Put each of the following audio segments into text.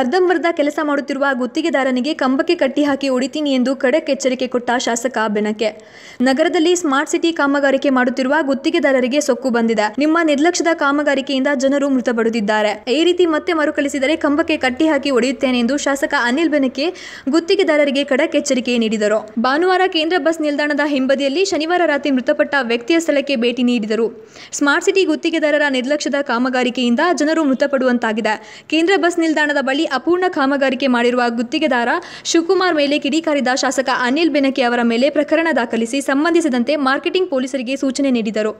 ಅರ್ಧಂಬರ್ಧ ಕೆಲಸ ಮಾಡುತ್ತಿರುವ ಗುತ್ತಿಗೆದಾರನಿಗೆ ಕಂಬಕ್ಕೆ ಕಟ್ಟಿ ಹಾಕಿ ಹೊಡಿತೀನಿ ಎಂದು ಖಡಕ್ ಎಚ್ಚರಿಕೆ ಕೊಟ್ಟ ಶಾಸಕ ಬೆನಕೆ. ನಗರದಲ್ಲಿ ಸ್ಮಾರ್ಟ್ ಸಿಟಿ ಕಾಮಗಾರಿಕೆ ಮಾಡುತ್ತಿರುವ ಗುತ್ತಿಗೆದಾರರಿಗೆ ಸೊಕ್ಕು ಬಂದಿದೆ. ನಿಮ್ಮ ನಿರ್ಲಕ್ಷ್ಯದ ಕಾಮಗಾರಿಕೆಯಿಂದ ಜನರು ಮೃತಪಡುತ್ತಿದ್ದಾರೆ. ಈ ರೀತಿ ಮತ್ತೆ ಮರುಕಳಿಸಿದರೆ ಕಂಬಕ್ಕೆ ಕಟ್ಟಿ ಹಾಕಿ ಹೊಡೆಯುತ್ತೇನೆ ಎಂದು ಶಾಸಕ ಅನಿಲ್ ಬೆನಕೆ ಗುತ್ತಿಗೆದಾರರಿಗೆ ಖಡಕ್ ಎಚ್ಚರಿಕೆ ನೀಡಿದರು. ಭಾನುವಾರ ಕೇಂದ್ರ ಬಸ್ ನಿಲ್ದಾಣದ ಹಿಂಬದಿಯಲ್ಲಿ ಶನಿವಾರ ರಾತ್ರಿ ಮೃತಪಟ್ಟ ವ್ಯಕ್ತಿಯ ಸ್ಥಳಕ್ಕೆ ಭೇಟಿ ನೀಡಿದರು. ಸ್ಮಾರ್ಟ್ ಸಿಟಿ ಗುತ್ತಿಗೆದಾರರ ನಿರ್ಲಕ್ಷ್ಯದ ಕಾಮಗಾರಿಕೆಯಿಂದ ಜನರು ಮೃತಪಡುವಂತಾಗಿದೆ. ಕೇಂದ್ರ ಬಸ್ ನಿಲ್ದಾಣದ ಬಳಿ ಅಪೂರ್ಣ ಕಾಮಗಾರಿಕೆ ಮಾಡಿರುವ ಗುತ್ತಿಗೆದಾರ ಶಿವಕುಮಾರ್ ಮೇಲೆ ಕಿಡಿಕಾರಿದ ಶಾಸಕ ಅನಿಲ್ ಬೆನಕೆ ಅವರ ಮೇಲೆ ಪ್ರಕರಣ ದಾಖಲಿಸಿ ಸಂಬಂಧಿಸಿದಂತೆ ಮಾರ್ಕೆಟಿಂಗ್ ಪೊಲೀಸರಿಗೆ ಸೂಚನೆ ನೀಡಿದರು.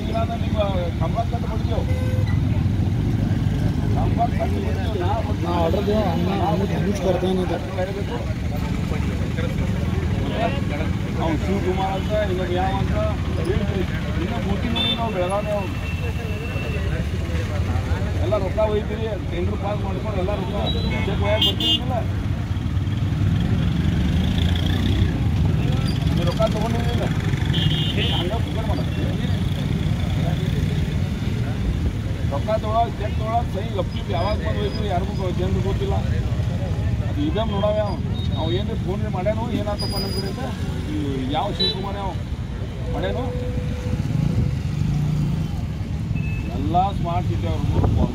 ಈಗ ನಿಮ್ಮ ಬಿಡ್ತೇವೆ ಕಂಬ ಕಟ್ಟು ಬಿಡ್ತೇವೆ ನಾ ಆರ್ಡರ್ ಯೂಸ್ करते ಅವ್ನು ಶಿವಕುಮಾರ್ ಅಂತ ಇನ್ನೊಂದು ಯಾವ ಅಂತ ಹೇಳ್ತೀರಿ ಇನ್ನೂ ಮೂರ್ತಿ ನೋಡಿ ನಾವು ಬೆಳಗಾವಿ ಅವ್ನು ಎಲ್ಲ ರೊಕ್ಕ ಒಯ್ತೀರಿ ಟೆಂಡರ್ ಪಾಸ್ ಮಾಡ್ಕೊಂಡು ಎಲ್ಲ ರೊಕ್ಕ ಚೆಕ್ ಒಯ್ಯಾಕ ಬರ್ತೀನಿಲ್ಲ ರೊಕ್ಕ ತೊಗೊಳೋದು ಚೆಕ್ ತೊಗೊಳೋದು ಸಹಿ ಗಪ್ಚಿಪ್ ಯಾವಾಗ ಬಂದು ಹೋಯ್ತು ಯಾರಿಗೂ ಜನರು ಗೊತ್ತಿಲ್ಲ. ಅದು ಇದೇ ನೋಡವೆ ಅವ ಅವ ಏನು ಫೋನ್ ಮಾಡ್ಯಾನು, ಏನಾತಪ್ಪ ಅಂತ? ಯಾವ ಶಿವಕುಮಾರ್ ಅವ ಮಾಡ್ಯಾನು? ಎಲ್ಲ ಸ್ಮಾರ್ಟ್ ಸಿಟಿ ಅವ್ರಿಗೂ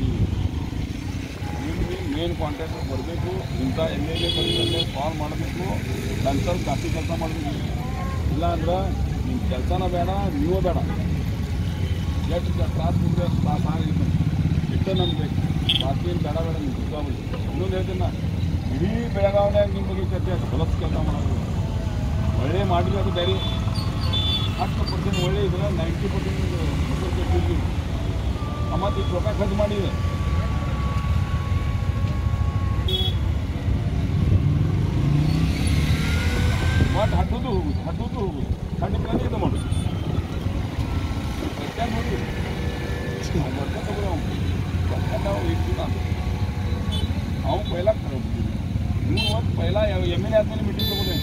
ನಿಮಗೆ ಮೇನ್ ಕಾಂಟ್ಯಾಕ್ಟ್ ಬರಬೇಕು, ಇಂಥ ಎಂ ಎಲ್ ಎ ಬಂದ ಕಾಲ್ ಮಾಡಬೇಕು ಕನ್ಸಲ್ಟ್ ಜಾಸ್ತಿ ಕೆಲಸ ಮಾಡಬೇಕು. ಇಲ್ಲ ಅಂದ್ರೆ ನಿಮ್ಮ ಕೆಲಸನ ಬೇಡ, ನೀವು ಬೇಡ. ಎಷ್ಟು ತ್ರಾಸ ಮುಂದೆ ಆಗಿತ್ತು ಇಷ್ಟೇ ನಮ್ಗೆ. ಬೇಕು ಬೇಡ ಬೇಡ ನೀವು ದೀಪಾವಳಿ ಇನ್ನೊಂದು ಹೇಳ್ತೀನಿ ಇಡೀ ಬೆಳಗಾವಿನಾಗ ನಿಮ್ಮ ಬಗ್ಗೆ ಆಯ್ತು. ಹೊಲಸು ಕೆಲಸ ಮಾಡೋದು. ಒಳ್ಳೆ ಮಾಡಿದ್ರೆ ಅದು ಬೇರೆ ಹತ್ತು ಪರ್ಸೆಂಟ್ ಒಳ್ಳೆ ಇದ್ರೆ ನೈಂಟಿ ಪರ್ಸೆಂಟ್ ಮತ್ತು ಇಷ್ಟು ರೊಕ್ಕ ಖರ್ಚು ಮಾಡಿದೆ ಬಟ್ ಹಟ್ಟುದು ಹೋಗುದು ಹಟ್ಟುದು ಹೋಗುದು ಹಟ್ಟಿದ್ರೆ ಇದು ಮಾಡುದು ಸತ್ಯ ನೋಡಿ ಬರ್ತಾ ತಗೋ ನಾವು ಇಟ್ಟು ನಾನು ನೀವು ಒಂದು ಪೈಲ ಎಂ ಎಲ್ ಎ ಆದ್ಮೇಲೆ ಮೀಟಿಂಗ್ ತಗೊಂಡೆ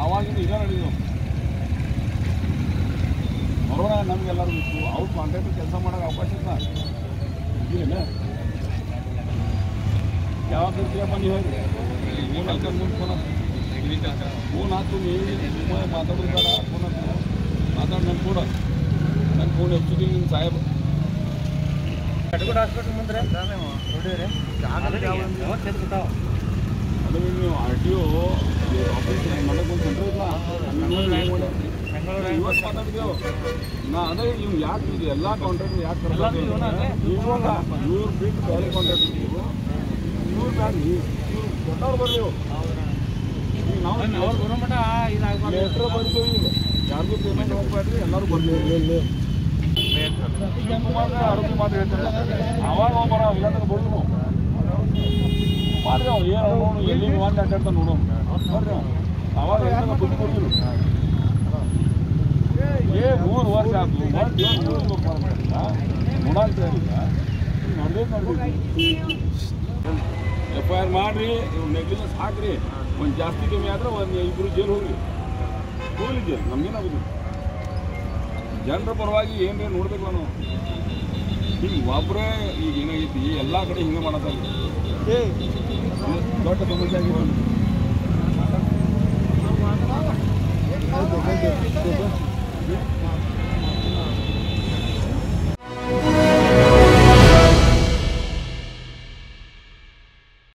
ಆವಾಗಿಂದ ಈಗ ನಡೆದು ಬರೋಣ ನಮ್ಗೆಲ್ಲರೂ ಇತ್ತು ಅವ್ರು ಕಾಂಟ್ರಾಕ್ಟ್ ಕೆಲಸ ಮಾಡೋಕೆ ಅವಕಾಶ ಇಲ್ಲ ಇಲ್ಲ ಯಾವಾಗ ಕರ್ತೀಯಪ್ಪ ನೀವು ಹೇಳಿ ಫೋನ್ ಹಾಕಿ ಮುಂದೆ ಫೋನ್ ಫೋನ್ ಹಾಕ್ತೀನಿ ಮಾತಾಡೋದು ಬೇಡ ಫೋನ್ ಹಾಕ್ತೀನಿ ಕೂಡ ನನ್ನ ಫೋನ್ ಎತ್ತಿದ್ದೀನಿ ನಿಮ್ಮ ಸಾಹೇಬ್ ಹಾಸ್ಪಿಟಲ್ ಮುಂದೆ ನೀವು ಆರ್ ಟಿ ಒ ಆಫೀಸ್ ಮಾಡಕ್ಕೆ ಒಂದು ಸೆಂಟರ್ ಇಲ್ಲ. ನಾ ಅದೇ ಇವ್ ಯಾಕೆ ಇದು ಎಲ್ಲ ಕಾಂಟ್ರಾಕ್ಟ್ ಯಾಕೆ ತರ್ಬೇಕು ಇವಾಗ ಇವ್ರು ಬಿಟ್ಟು ಬೇರೆ ಕಾಂಟ್ರಾಕ್ಟ್ ಇವ್ರು ಬ್ಯಾಡ ಬರ್ಲಿ ನಾವು ಯಾರಿಗೂ ಪೇಮೆಂಟ್ ಹೋಗ್ಬೇಡ್ರಿ ಎಲ್ಲರೂ ಅವಾಗ ಏನು ನೋಡು ಎಲ್ಲಿ ಒಂದು ಅಡ್ಡಾಡ್ತಾ ನೋಡು ಬರ್ರಿ ಅವ್ ಅವಾಗ ಏ ಮೂರು ವರ್ಷ ಆಯ್ತು ನೋಡ್ಬೇಕು ಎಫ್ ಐ ಆರ್ ಮಾಡಿರಿ ನೆಗ್ಲಿಜೆನ್ಸ್ ಹಾಕ್ರಿ. ಒಂದು ಜಾಸ್ತಿ ಕಮ್ಮಿ ಆದ್ರೆ ಒಂದು ಇಬ್ಬರು ಜೈಲು ಹೋಗ್ರಿ. ಹೋಗ್ಲಿ ಜೈಲು ಜನರ ಪರವಾಗಿ ಏನ್ರಿ ನೋಡ್ಬೇಕು ನಾನು ಹಿಂಗೆ ಒಬ್ಬರೇ ಈಗ ಏನಾಗೈತಿ, ಎಲ್ಲ ಕಡೆ ಹಿಂಗೆ ಹೇ ದೊಡ್ಡ ಸಮಸ್ಯೆ ಆಗಿದೆ